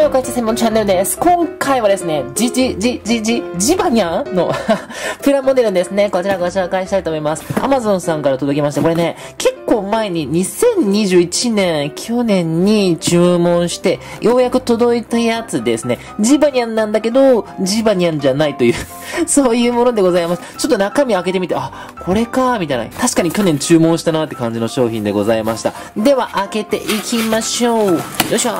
の妖怪専門チャンネルです。今回はですね、じじ、じ、じ、じ、ジバニャンの プラモデルですね。こちらご紹介したいと思います。Amazon さんから届きました。これね、結構前に2021年、去年に注文して、ようやく届いたやつですね。ジバニャンなんだけど、ジバニャンじゃないという そういうものでございます。ちょっと中身開けてみて、あ、これか、みたいな。確かに去年注文したなって感じの商品でございました。では、開けていきましょう。よいしょ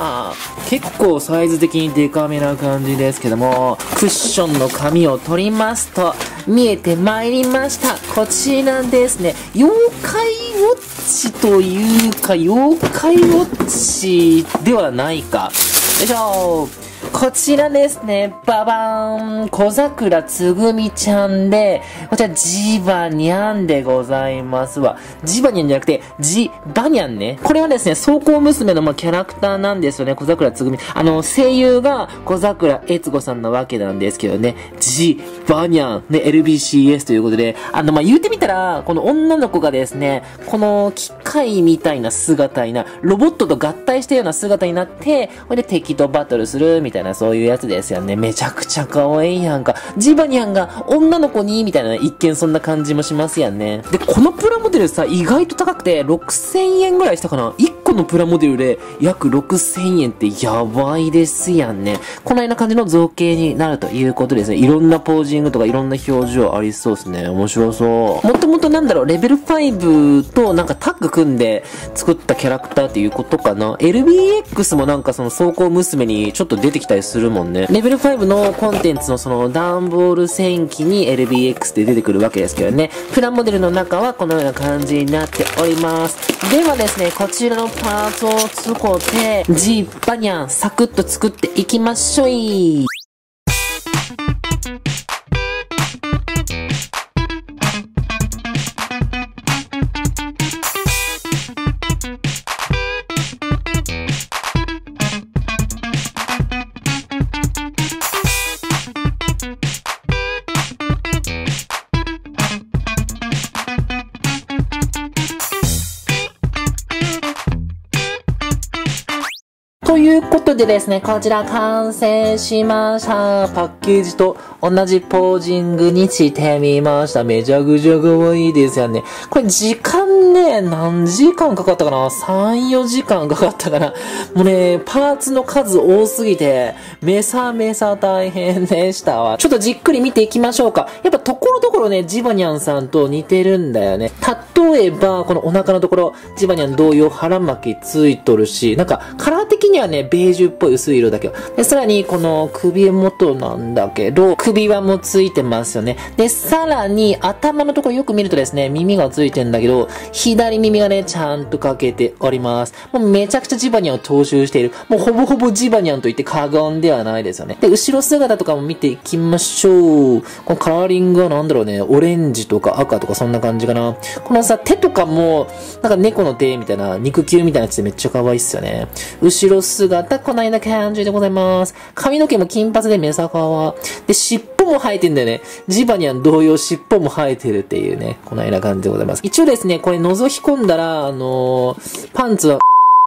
結構サイズ的にデカめな感じですけども、クッションの紙を取りますと、見えてまいりました。こちらですね。妖怪ウォッチというか、妖怪ウォッチではないか。よいしょこちらですね、ババーン、小桜つぐみちゃんで、こちらジバニャンでございますわ。ジバニャンじゃなくて、ジバニャンね。これはですね、走行娘のまキャラクターなんですよね、小桜つぐみ。あの、声優が小桜悦子さんなわけなんですけどね、ジバニャン、ね、LBCS ということで、あの、まあ、言うてみたら、この女の子がですね、この機械みたいな姿にな、ロボットと合体したような姿になって、これで敵とバトルするみたいな、そういうやつですよね。めちゃくちゃ可愛いやんか。ジバニャンが女の子にみたいな、一見そんな感じもしますやんね。で、このプラモデルさ、意外と高くて、6000円ぐらいしたかな ?1 個のプラモデルで約6000円ってやばいですやんね。このような感じの造形になるということですね。いろんなポージングとかいろんな表情ありそうですね。面白そう。もともとなんだろう、レベル5となんかタッグ組んで作ったキャラクターっていうことかな。LBX もなんかその走行娘にちょっと出てきたりするもんね。レベル5のコンテンツのその段ボール戦記に LBX で出てくるわけですけどね。プラモデルの中はこのような感じになっております。ではですね、こちらのパーツを使って、ジーパニャンサクッと作っていきましょい。ということでですね、こちら完成しました。パッケージと同じポージングにしてみました。めちゃくちゃ可愛いですよね。これ時間ね、何時間かかったかな ?3、4時間かかったかな？もうね、パーツの数多すぎて、めさめさ大変でしたわ。ちょっとじっくり見ていきましょうか。やっぱところどころね、ジバニャンさんと似てるんだよね。例えば、このお腹のところ、ジバニャン同様腹巻きついとるし、なんか、カラー的にはね、ベージュっぽい薄い色だけど。で、さらに、この首元なんだけど、首首輪もついてますよね。で、さらに、頭のところよく見るとですね、耳がついてんだけど、左耳がね、ちゃんとかけております。もうめちゃくちゃジバニャンを踏襲している。もうほぼほぼジバニャンと言って過言ではないですよね。で、後ろ姿とかも見ていきましょう。このカーリングはなんだろうね、オレンジとか赤とかそんな感じかな。このさ、手とかも、なんか猫の手みたいな、肉球みたいなやつでめっちゃ可愛いっすよね。後ろ姿、こないな感じでございます。髪の毛も金髪で目坂は。で、尻尾も生えてんだよね。ジバニャン同様尻尾も生えてるっていうね、こないな感じでございます。一応ですね、これ覗き込んだら、あのー、パンツは、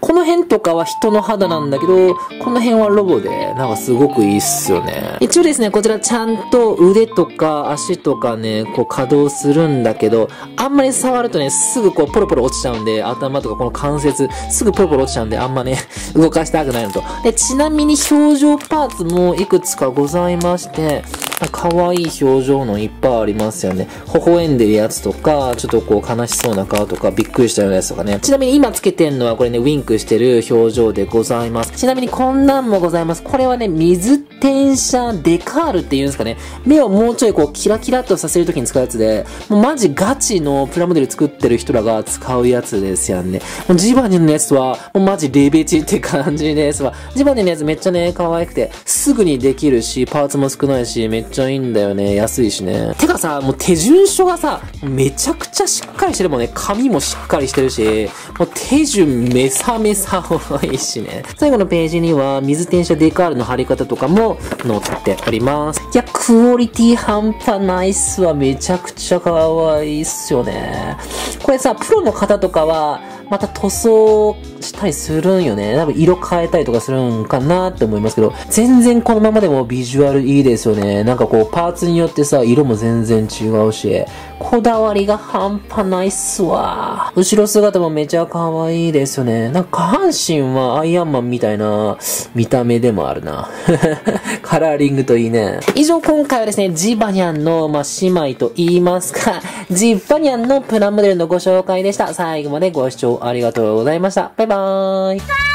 この辺とかは人の肌なんだけど、この辺はロボで、なんかすごくいいっすよね。一応ですね、こちらちゃんと腕とか足とかね、こう稼働するんだけど、あんまり触るとね、すぐこうポロポロ落ちちゃうんで、頭とかこの関節、すぐポロポロ落ちちゃうんで、あんまね、動かしたくないのと。で、ちなみに表情パーツもいくつかございまして、可愛い表情のいっぱいありますよね。微笑んでるやつとか、ちょっとこう悲しそうな顔とか、びっくりしたようなやつとかね。ちなみに今つけてんのはこれね、ウィンクしてる表情でございます。ちなみにこんなんもございます。これはね、水転写デカールっていうんですかね。目をもうちょいこうキラキラっとさせるときに使うやつで、もうマジガチのプラモデル作ってる人らが使うやつですよね。もうジバニのやつは、もうマジレベチって感じですわ。ジバニのやつめっちゃね、可愛くて、すぐにできるし、パーツも少ないし、めっちゃいいんだよね。安いしね。てかさ、もう手順書がさ、めちゃくちゃしっかりしてるもんね。紙もしっかりしてるし、もう手順めさめさ多いしね。最後のページには、水転写デカールの貼り方とかも載っております。いや、クオリティ半端ないっすわ。めちゃくちゃ可愛いっすよね。これさ、プロの方とかは、また塗装したりするんよね。多分色変えたりとかするんかなって思いますけど、全然このままでもビジュアルいいですよね。なんかこう、パーツによってさ、色も全然違うし、こだわりが半端ないっすわ。後ろ姿もめちゃ可愛いですよね。なんか下半身はアイアンマンみたいな見た目でもあるな。カラーリングといいね。以上今回はですね、ジバニャンの、まあ、姉妹と言いますか、ジバニャンのプラモデルのご紹介でした。最後までご視聴ありがとうございました。バイバーイ。